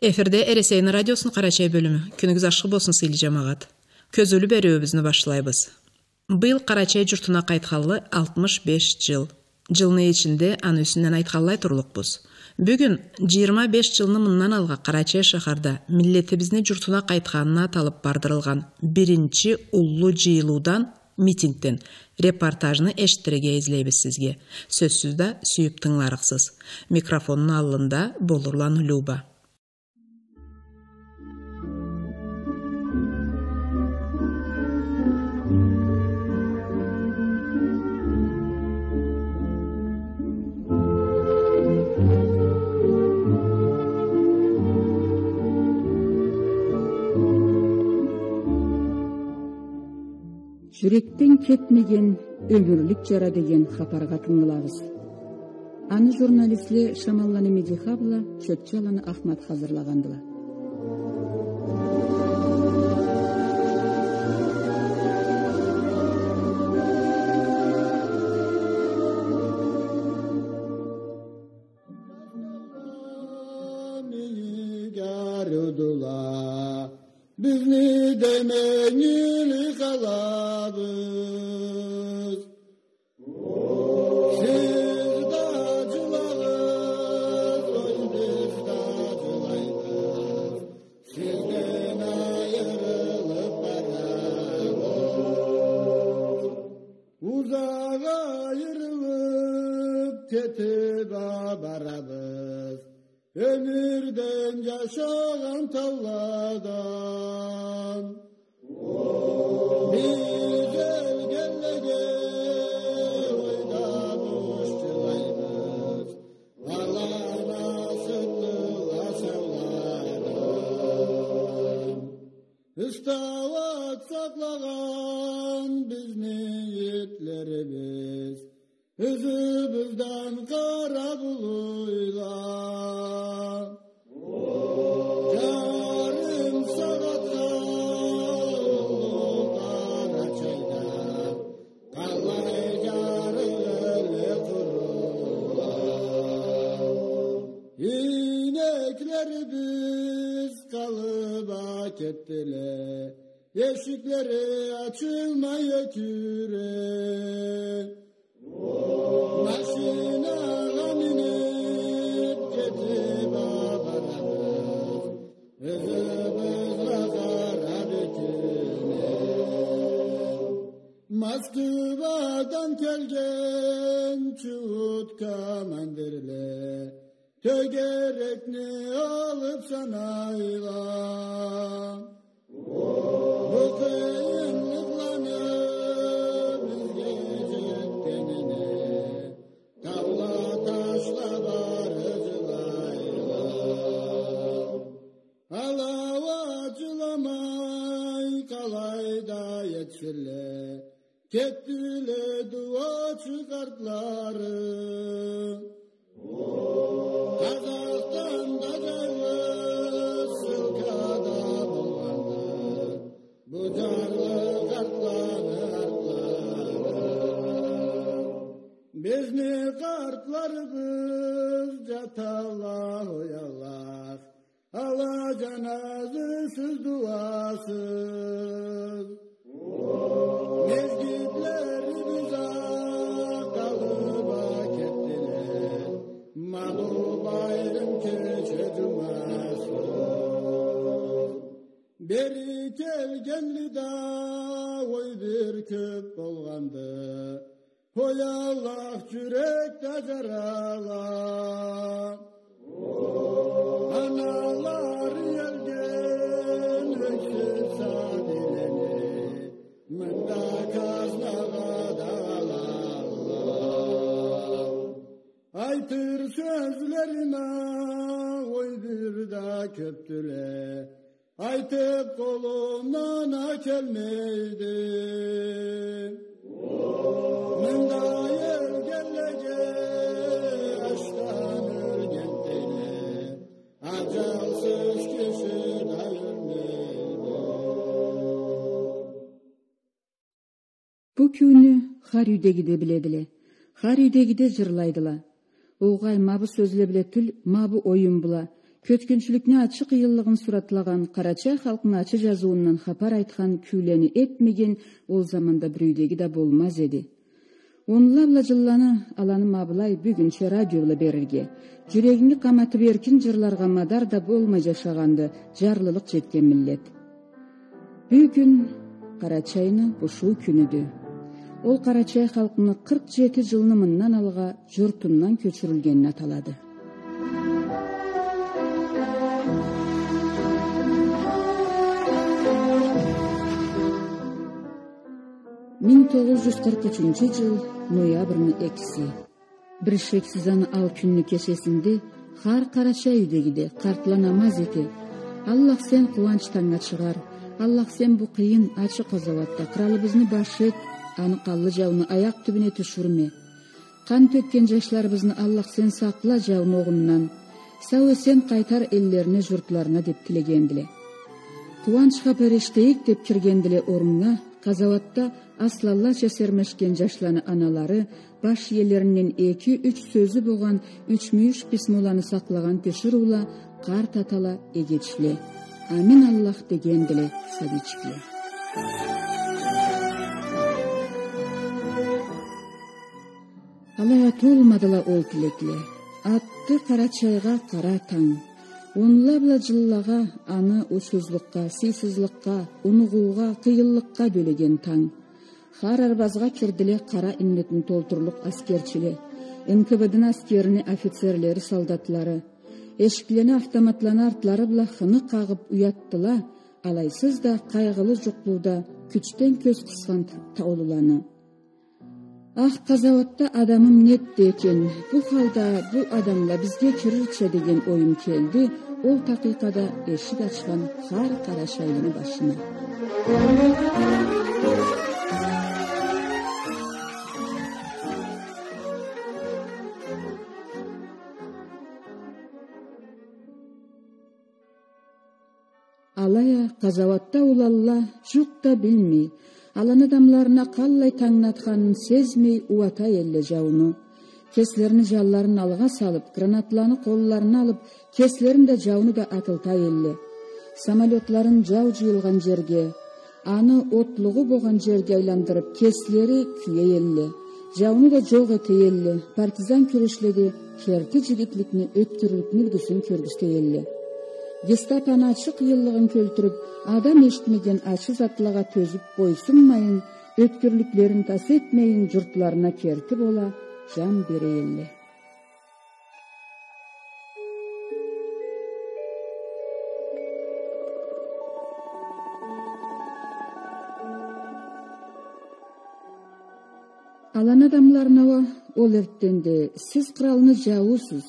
эфирде эресейн радиосунун кара бөлүмү күнүңүз ашык болсун сыйлуу жамагат көзөлүү берүүбүздү баштайбыз быйыл кара журтуна кайткалы алтымыш беш жыл. Жылдын ичинде аны үстүнөн айткалай турлукпуз бүгүн жыйырма беш жылны мындан алга кара шаарда миллетибиздин журтуна кайтканына аталып бардырылган биринчи улуу жыйылуудан митингден репортажны эшиттерге излейбиз сизге сөзсүз да сүйүп тыңларыксыз микрофондун алдында болурлан люба. Жүректен кетмеген өмүрлүк жара деген кабарга тыңылабыз аны журналистле шамалланы медихабла чөтчаланы ахмат азырлагандыла Ömürden yaşayan talladan terk ettiler. Yeşikleri açılma ötüre. Get the Oy Allah yürekdə zərəlan. Analar yelgen öksürsə dilini, məndə qaznağa dalalan. Aytır sözlərinə oy bir də köptülə, Aytıb qolumdan akəlmeydi. Ар үйдегиде биледиле ар үйдегиде жырлайдыла. Угай мабы сөзле биле түл мабы оюн була. Көткүнчүлүкнү ачык ыйыллыгын суратлаган кара чай халкынын ачы жазуунан капар айткан күүлени этмеген ол заманда бирөөдөгү да болмас эди. Унлабла жылланы аланы мабылай бүгүнчө радиобла берирге жүрөгүңдү каматып эркин жырларга мадар да болмой жашаганды жарлылык жеткен миллет. Бүгүн кара чайны ушул күнүдү ол кара чай халкыны кырк жети жылны мындан алга журтунан көчүрүлгенин аталады. миң тогуз жүз кырк үчүнчү жыл ноябрдын экиси бир шексизан ал күннү кечесинде ар кара чай үйдөгүдөй картла намаз эте аллах сен таңга чыгар аллах сен бу кыйын ачык азабатта кыралыбызды баш аны жауны аяк түбүнө түшүрмө кан төккөн жаштарыбызды аллах сен сакла жаун огунунан сау эсен кайтар эллерине журтларына деп тилегендиле кубанычка периштейик деп киргенди эле орунуна казабатта аслаллача сермешкен жашланы аналары баш ээлеринен эки үч сөзү болгон үчмүш писмуланы саклаган пешурула карт атала эгечиле амин аллах дегенди эле алая толмадыла ол тилекле атты кара чайга кара таң. Унлабла жыллага аны учсуздукка сыйсыздыкка унугууга кыйынлыкка бөлөгөн таң. Хар арбазга кирдиле кара имнетин толтурлук аскерчиле нквддин аскерини офицерлери солдатлары. Эшиклене автоматлана артлары бла хыны кагып уяттыла алайсыз да кайгылуу жукпууда күчтен көз кыскан таулуланы ах казабатта адамым нетти экен бул халда бул адамла бизге кирирчи деген оюм келди. Ол такыйкада эшик ачкан ар кара шайлыны башына. Алая казабатта улалла жук да билмей алан адамдарына каллай таңнатканын сезмей убатай эле жауну кеслерини жалларын алга салып гранаталаны коллоруна алып кеслерин да жауну да атылтай эле самолетларын жау жыйылган жерге аны отлугу болгон жерге айландырып кеслери күйөй эле жауну да жок этей эле партизан күрөшледи керти жигитликни өткүрлүктүн үлгүсүн көргүздөй эле гестапоны ачык ыйыллыгын көлтүрүп адам эшитмеген ачы затлага төзүп бойсунмайын өткүрлүклөрүн тас этмейин журтларына керти бола жан берей эле алан адамдарына ол эртенде сиз жаусуз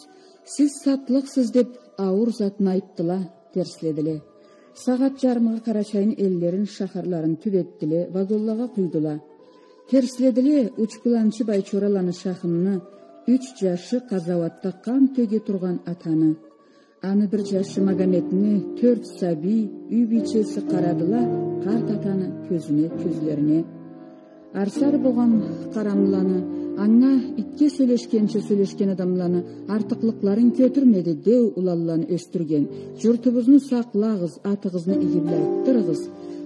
сиз сатлыксыз деп ауыр затын айттыла терследиле саат жарымга кара чайын элдерин шахарларын түбеттиле вагонлага куйдула терследиле учкуланчы байчораланы шахымны үч жашы казабатта кан төге турган атаны аны бир жашы магометни төрт саби үй бичеси карадыла карт атаны көзүнө көзлөрүнө арсар болгон карамланы аңа итке сүйлөшкенче сүйлөшкен адамланы артыклыкларын көтүрмеди деу улалланы өстүрген журтубузду саклагыз атыгызды ийгиле айттырыңыз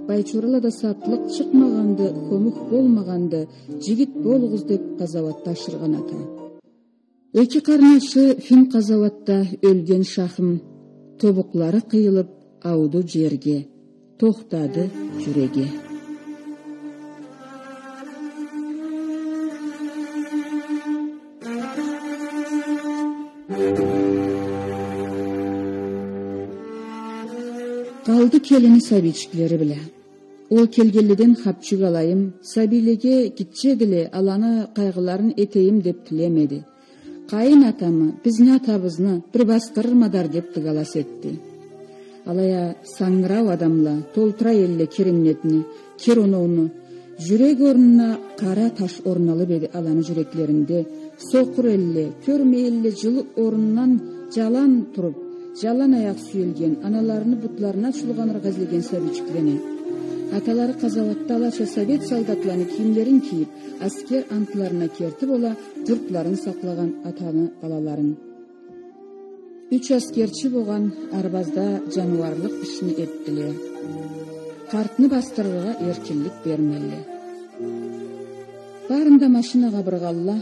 байчуралада сатлык чыкмаганды комух болмаганды жигит болгуз деп казабатта ашырган ата. Эки карнашы фин казабатта өлгөн шахым. Тобуклары кыйылып ауду жерге токтады жүреги калды келини сабичкилери беле ол келгелиден хапчук алайым сабилеге китче деле аланы кайгыларын этейим деп тилемеди кайын атамы биздин атабызны бир бастырырмадар деп тыгалас этти алая саңырау адамла толтурай эле киримнетини кероноону жүрөк орнуна кара таш орун алып эди аланын жүрөклөрүндө сокур эле көрмөй эле жылы орунунан жалан туруп жалан аяк сүйөлгөн аналарыны бутларына чулганырга излеген сабичкилени аталары казабатта алача совет солдатларынын кийимдерин кийип аскер антыларына кертип ола журтларын саклаган атаны балаларын үч аскерчи болгон арбазда жаныбарлык ишин эптиле картны бастырууга эркиндик бермели баарын да машинага быргалла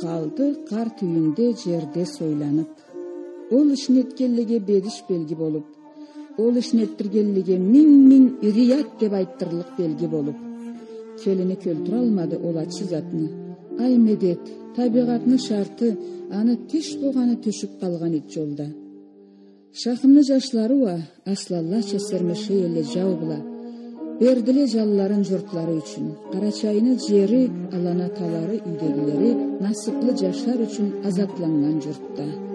калды карт үйүндө жерде сойланып эткенлиге бедиш белги болуп ол ишин эттиргенлиге миң миң рият деп айттырырлык белги болуп келини көлтүрө алмады ол ачы затны ай медет табигаттын шарты аны тиш буганы түшүп калган ит жолда. Шахымны жашларыба аслаллача сермеше эле жабыла бердиле жалларын журтлары үчүн карачайыны жери алана талары үйдөгүлөрү насыплы жашар үчүн азапланган журтта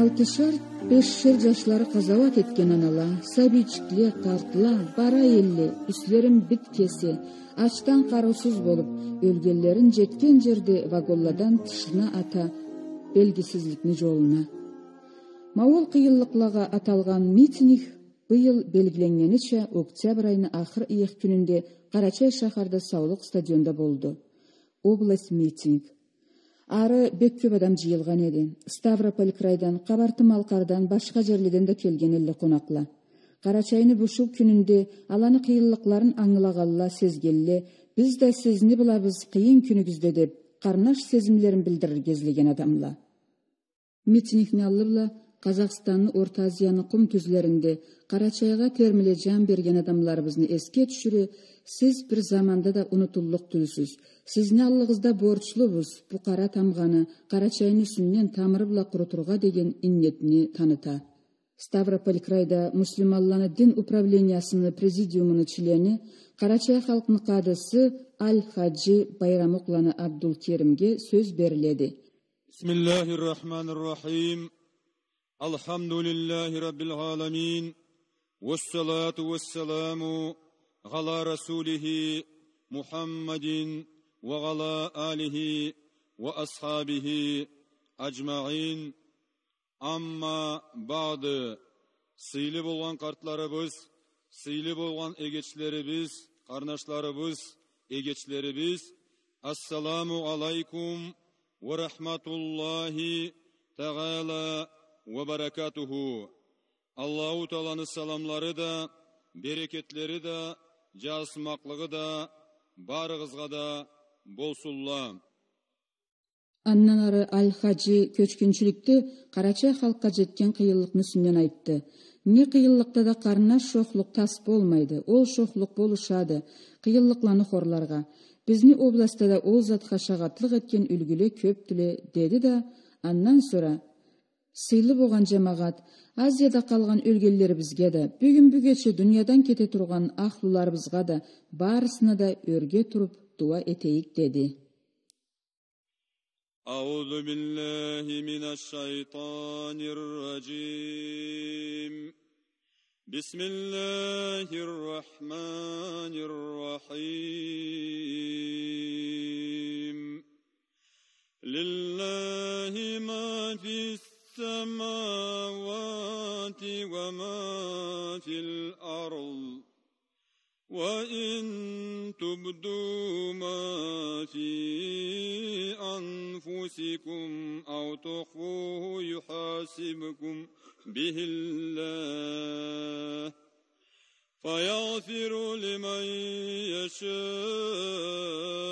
алтышар бешшер жашлары казабат эткен анала сабийчикле картла бара элле бит кесе ачтан кароосуз болуп өлгөнлөрүн жеткен жерде вагонладан тышына ата белгисиздиктин жолуна моол кыйынлыкларга аталган митинг быйыл белгиленгениче октябрь айынын акыр ыйык күнүндө карачай шаарда саулык стадиондо болду область митинг ары бек көп адам жыйылган эди ставрополь крайдан кабарты малкардан башка жерлерден да келген эле конакла карачайны ушул күнүндө аланы кыйынлыкларын аңлагалла сезгелле биз да сизни булабыз кыйын күнүңүздө деп карнаш сезимлерин билдирерге излеген адамла митингни алыбла казакстандын орто азиянын кум түзлөрүндө карачайга термиле жан берген адамдарыбызды эске түшүрө сиз бир заманда да унутулдук түлсүз сиздин аллыгызда борчулубуз бу кара тамганы карачайдын үстүнөн тамыры була курутурга деген иннетини таныта ставрополь крайда муслим алланы дин управлениясынын президиумунун члени карачай халкынын каадысы аль хаджи байрамокланы абдул керимге сөз бериледи бисмиллахи рахим الحمد لله رب العالمين والصلاة والسلام على رسوله محمد وعلى آله وأصحابه أجمعين أما بعد сыйлы болған қартларыбыз сыйлы болған егетшілерібіз қарнашларыбыз егетшілерібіз ассаламу алейкум ва рахматуллахи тағала ва баракатуху аллаху тааланын саламлары да берекетлери да жасымаклыгы да баарыгызга да болсунла андан ары аль хажи көчкүнчүлүктү карачай халкка жеткен кыйынлыктын үстүнөн айтты эмне кыйынлыкта да карындаш шохлук тас болмайды ол шохлук болушады кыйынлыкланы хорларга биздин областта да ол затка шагатлык эткен үлгүлө көптүлө деди да андан sonra сыйлы болгон жамагат азияда калган өлгөнлөрүбүзгө да бүгүн бүгөчө дүйнөдөн кете турган ахлууларыбызга да баарысына да өргө туруп дуа этейик деди أعوذ بالله من الشيطان الرجيم بسم الله الرحمن الرحيم لله ما في السماوات وما في الأرض وإن تبدوا ما في أنفسكم أو تخفوه يحاسبكم به الله فيغفر لمن يشاء.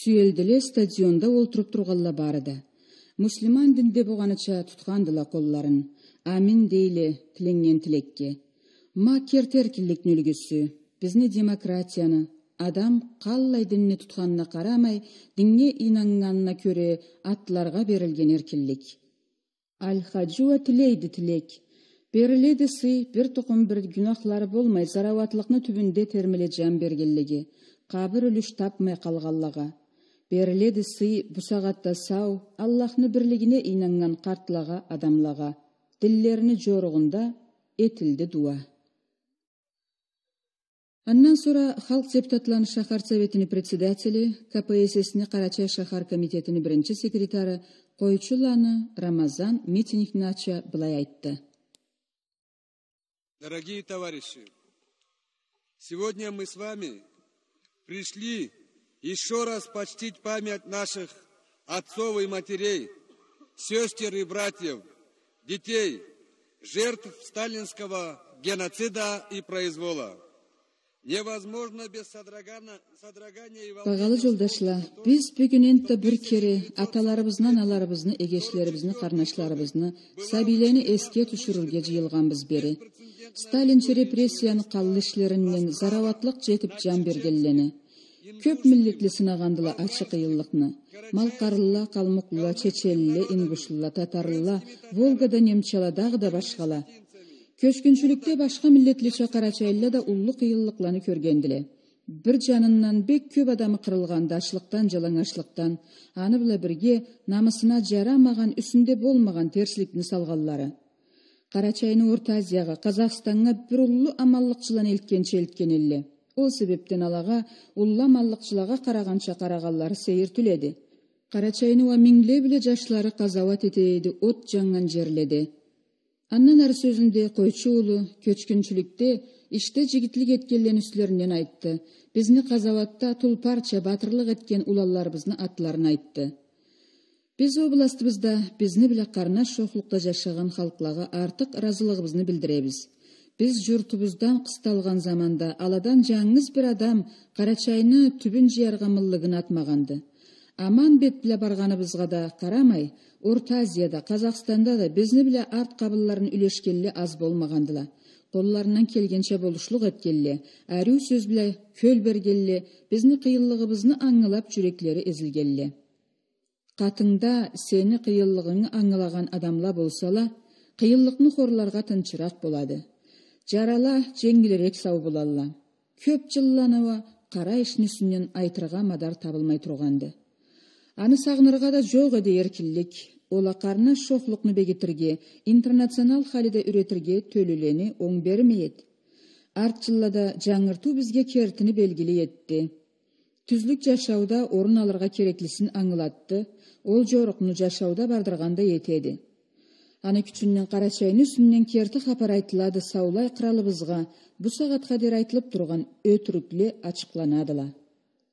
Сүйелділе стадионда олтуруп турганла баары да мусулман динде болгонуча туткандыла коллорун амин дейле тиленген тилекке ма кертеркиндиктин үлгүсү бизни демократияны. Адам каллай динни тутканына карамай динге инанганына көрө аттыларга берилген эркиндик аль хаджуа тилейди тилек бериледи сый бир тукум бир күнахлары болмай зараватлыкны түбүндө термеле жан бергенлиги кабыр үлүш тапмай калганлага бериледи сый бусагатта сау аллахны бирлигине инанган картлага адамлага диллерини жоругунда этилди дуа. Андан sonra халк депутатлары шахар советини председатели кпссни карачай шахар комитетинин биринчи секретары койчуланы рамазан митингин ача былай айтты. Дорогие товарищи, сегодня мы с вами пришли еще раз почтить память наших отцов и матерей, сестер и братьев, детей, жертв сталинского геноцида и произвола. Невозможно без Багалы жолдашлар, биз бүгүн энте бир кере аталарыбыздын, аналарыбыздын, эгешлерибиздин, карнашларыбыздын сабилени эске түшүрүүгө жыйылганбыз бери. Сталинчи репрессияны калыл ишлеринен зараватлык жетип жан бергенлени. Көп миллетли сынагандыла ачык ыйыллыкны. Малкарылла, калмыклла, чечелиле, ингушулла, татарылла, Волгада немчала дагы да башкала. Көчкүнчүлүктө башка миллетличе карачайла да улуу кыйынлыкланы көргөндүле бир жанынан бек көп адамы кырылган дачлыктан жалаңачлыктан аны биле бирге намысына жарамаган үстүндө болмаган терсликни салганлары. Карачайны орто азияга казакстанга бир улуу амаллыкчылан элткенче элткен эле ол себептен алага улуу амаллыкчыларга караганча караганлары сейир түледи карачайнова миңдеп эле жаштары казабат этеиди от жаңган жерледи андан ары сөзүндө койчу уулу көчкүнчүлүктө иште жигитлик эткенлен үстүлөрүнөн айтты. Бизни казабатта тулпарча батырлык эткен улаларыбыздын аттыларын айтты. Биз областыбызда бизни биле карнаш шоклукта жашаган халкларга артык ыраазылыгыбызды билдиребиз биз журтубуздан кысталган заманда аладан жаңыз бир адам карачайны түбүн жыяргамыллыгын атмаганды аман бет биле барганыбызга да карамай орто азияда казакстанда да бизни биле арт кабылларын үлешкелле аз болмагандыла колларынан келгенче болушлук эткелле арүү сөз биле көл бергелле бизни кыйынлыгыбызны аңылап жүрөклөрү эзилгелле катыңда сени кыйынлыгыңы аңылаган адамла болсала кыйынлыкны хорларга тынчыраак болады жарала жеңилирээк сау болалла. Көп жылланыба кара иштин үстүнөн айтырга мадар табылмай турганды аны сагынырга да жок эди эркинлик олакарына шоклукну бекитирге интернационал халиде үретирге төлөлени оң бермейет. Арт жыллада жаңыртуу бизге кертини белгили этти түзлүк жашауда орун алырга кереклисин аңылатты. Ол жорукну жашауда бардыргандай этеди аны күчүнөн карачайын үстүнөн керти капар айтылады саулай кыралыбызга. Бу сагатка дейер айтылып турган өтүрүкле ачыкланадыла.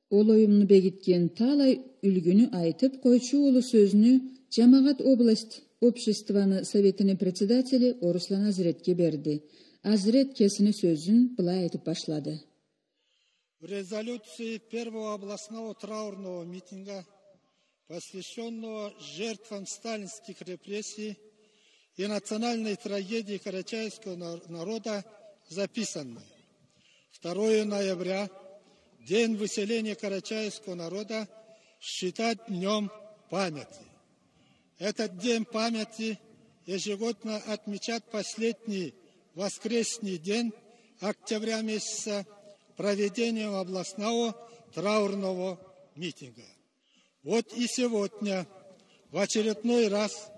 Ол оюмну бекиткен талай үлгүнү айтып койчу уулу сөзүнү жамаат область обществоны советинин председатели оруслан азиретке берди азирет кесини сөзүн былай айтып башлады. В резолюции первого областного траурного митинга посвященного жертвам сталинских репрессий и национальной трагедии карачаевского народа записано 2 ноября День выселения карачаевского народа считать днем памяти. Этот день памяти ежегодно отмечать последний воскресный день октября месяца проведением областного траурного митинга. Вот и сегодня в очередной раз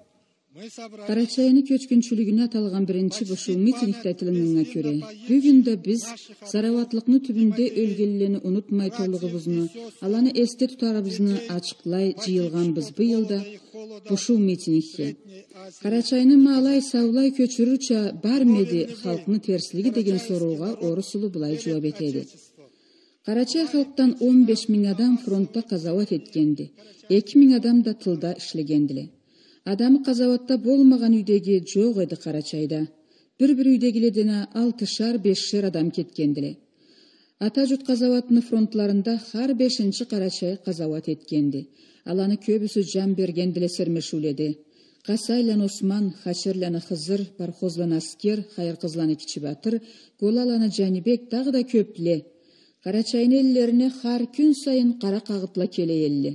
карачайыны көчкүнчүлүгүнө аталган биринчи бушуу митингде айтылганына көрө. Бүгүн да биз сарабатлыкны түбүндө өлгөнлөрүнү унутмай толугубузну ал аны эсте тутарыбызны ачыклай жыйылганбыз. Быйыл да бушуу митингге карачайны маалай саулай көчүрүүчө бармеди халктын терслиги деген суроога орус улу былай жооп этеди. Карачай халктан он беш миң адам фронтто казабат эткенди эки миң адам да тылда иштегендиле адамы казабатта болмаган үйдеги жок эди карачайда бир бир үйдегилерден алтышар бешишер адам кеткендиле ата журт казабатынын фронтларында ар бешинчи карачай казабат эткенди ал аны жан бергендиле сермешүүледи касайлан осман хачерланы хызыр пархозлан аскер хайыркызланы кичи батыр голаланы жанибек дагы да көптүле карачайын эллерине ар күн сайын кара кагытыла келе элли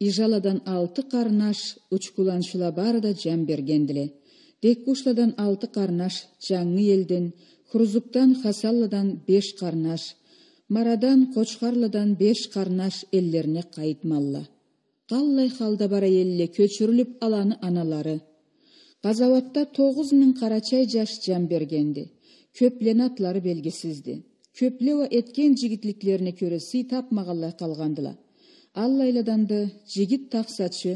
ижаладан алты карнаш учкуланчыла бары да жан бергендиле деккушладан алты карнаш жаңы елден хурузуктан хасалладан беш карнаш марадан кочкарлыдан беш карнаш эллерине кайтмалла каллай халда бара элле көчүрүлүп аланы аналары. Казаватта тогуз миң карачай жаш жан бергенди көплен атлары белгисизди көплева эткен жигитликлерине көрө сый калгандыла ал айладанды жигит таксачы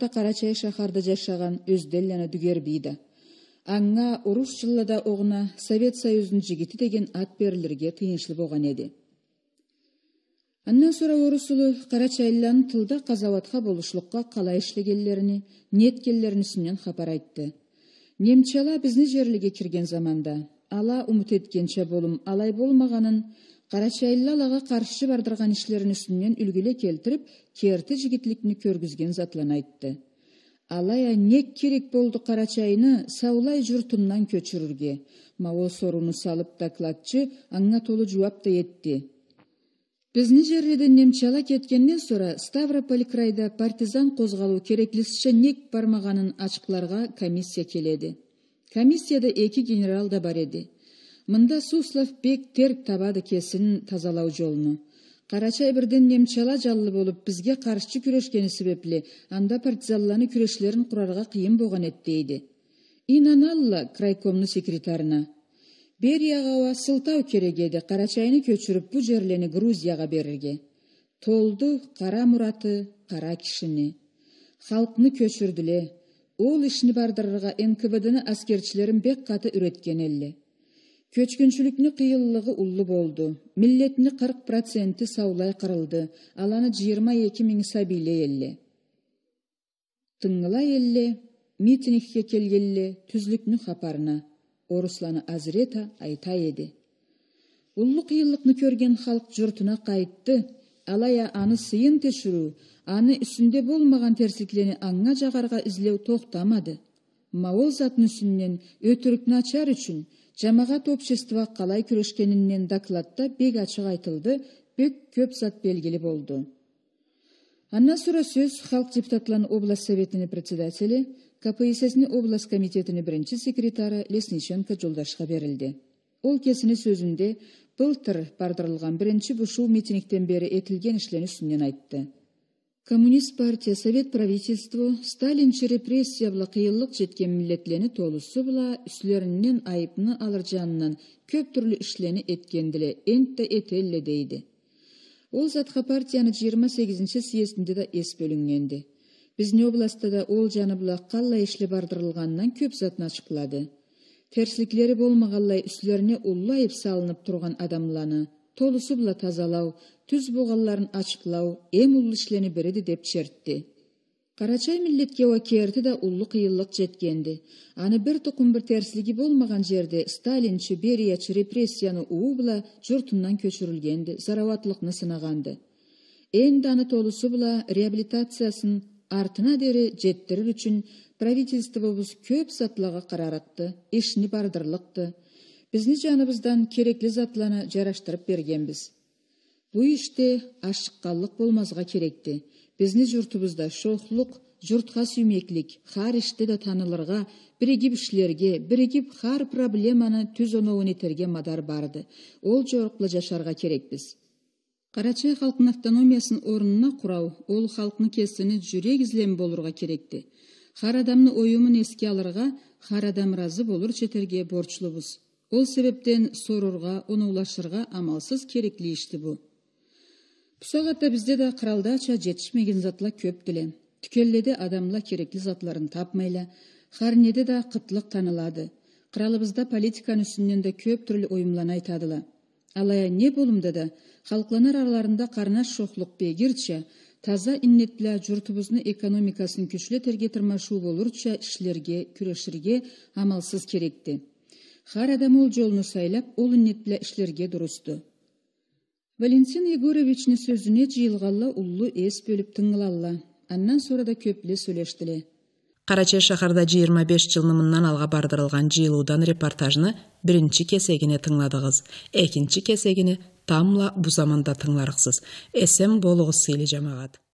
бу карачай шахарда жашаган өзделлана дүгербийда аңга уруш жыллада огуна совет союзунун жигити деген ат берилирге тыйынчыл болгон эди андан sonra орус улу карачайланын тылда казаватка болушлукка калай иштегенлерини ниеткенлерин үстүнөн кабар айтты. Немчала биздин жерлиге кирген заманда ала умут эткенче болум алай болмаганын карачайлы алага каршы бардырган ишлерин үстүнөн үлгүлө келтирип керти жигитликни көргүзген затлан айтты. Алая не керек болду карачайны саулай журтунан көчүрүргө мао соруну салып докладчы аңа толуу жубап да этти биздин жерлерден немчала кеткенден sonra ставрополь крайда партизан козголуу кереклисинче нек бармаганын ачыкларга комиссия келеди комиссияда эки генерал да бар эди мында суслов бек терк табады кесин тазалоо жолуну карачай бирден немчала жаллы болуп бизге каршы күрөшкени себепле анда партизанларны күрөшлөрүн курарга кыйын болгон эт дейди инаналла крайкомдун секретарына. Берияга сылтау керек эди карачайны көчүрүп бу жерлерни грузияга берирге толду кара мураты кара кишини көчүрдүле ол ишни бардырырга нквдны аскерчилерин бек каты үйрөткөн эле көчкүнчүлүктүн кыйынлыгы улуу болду миллеттин кырк проценти саулай кырылды ал аны жыйырма эки миң сабийлей эле тыңылай эле митингге келгеле түзлүктүн хапарына орусланы азирета айта эди улуу кыйынлыкны көрген халк журтуна кайтты алая аны сыйын теширүү аны үстүндө болмаган терсиклерни аңга жагарга излөө токтамады маол затын үстүнөн өтүрүкнү ачар үчүн жамаат общество калай күрөшкенинен докладта бек ачык айтылды бек көп зат белгили болду андан sonra сөз халк депутатларынын область советинин председатели кпсснин область комитетинин биринчи секретары лесниченко жолдашка берилди ол кесини сөзүндө былтыр бардырылган биринчи бушул митингден бери этилген иштердин үстүнөн айтты. Коммунист партия совет правительство сталинчи репрессия була кыйынлык жеткен миллетлени толусу була үстүлөрүнөн айыпны алыр жанынан көп түрлүү ишлени эткендиле энт да этелле дейди. Ол затка партиянын жыйырма сегизинчи съездинде да эс бөлүнгенди. Биздин областта да ол жаны була калай ишли бардырылганынан көп затын ачыклады. Терсликлери болмаганлай үстүлөрүнө улуу айып салынып турган адамларны толусу була тазалау түз бугалларын ачыклау эң улуу ишлени береди деп чертти. Карачай миллетке керти да улуу кыйынлык жеткенди. Аны бир тукум бир терслиги болмаган жерде сталинчи бериячы репрессияны уу була журтунан көчүрүлгенди зараватлыкны сынаганды. Энди аны толусу була реабилитациясын артына дери жеттирир үчүн правительствобуз көп затларга карарыкты ишни бардырлыкты биздин жаныбыздан керекли затланы жараштырып бергенбиз бул иште ашыкканлык болмазга керекти биздин журтубузда шохлук журтка сүймеклик ар иште да таанылырга биригип ишлерге биригип ар проблеманы түз оноон этерге мадар барды ол жорукла жашарга керекпиз карачай халкынын автономиясын ордуна куруу ол халктын кесини жүрөк излем болурга керекти ар адамдын оюмун эске алырга ар адам ыраазы болур четерге борчулубуз ол себептен сорурга унулашырга амалсыз керекли ишти бу. Бусагатта бизде да кыралдача жетишмеген затла көп деле түкелледе адамла керекли затларын тапмайла. Харнеде да кытлык таанылады кыралыбызда политиканын үстүнөн да көп түрлүү уюмлан айтадыла. Алая не болумда да халкланар араларында карнаш шохлук бегирче таза иннет била журтубуздун экономикасын күчлөтерге тырмашуу болурча ишлерге амалсыз керекти Хар адам ол жолуну сайлап, ол үннет біле ішлерге дұрысты. Валентин Егоровичні сөзіне жиылғалла ұллы ес бөліп тыңылалла. Аннан sonra да көпле сөйлештіле. Карачай шахарда 25 жылнымынан алға бардырылған жиылудан репортажны бірінші кесегіне тыңладығыз. Екінші кесегіне тамла бұ заманда тыңларықсыз. Эсем болуғыз сейлі жамағат.